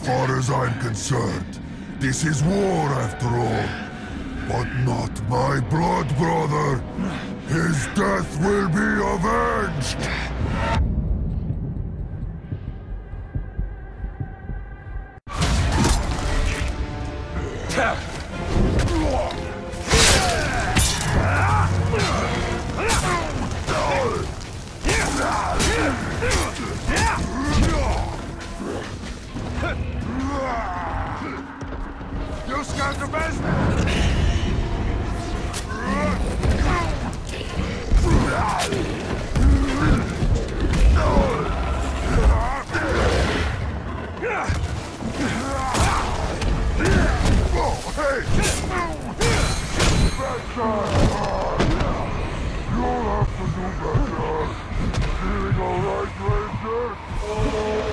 far as I'm concerned, this is war after all. But not my blood brother. His death will be avenged! Scared the best? You'll have to do better. Feeling alright, Ranger?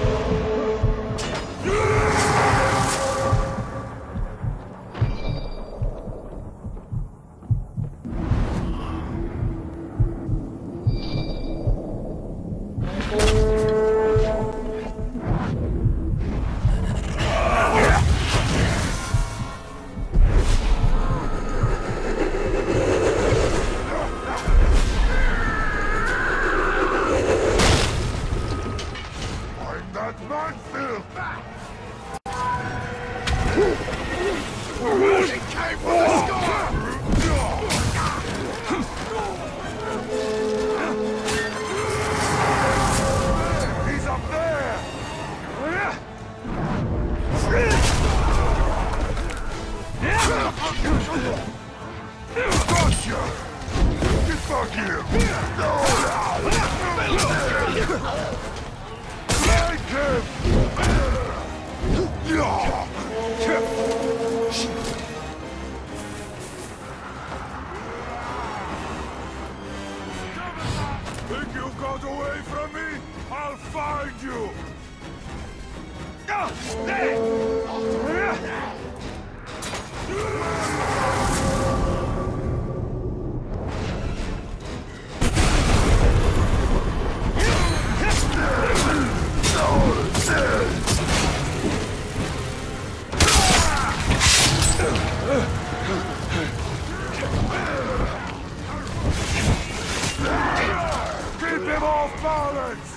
That Mansfield! It Gotcha! Get back here! Like him! Think you got away from me? I'll find you! Ah, him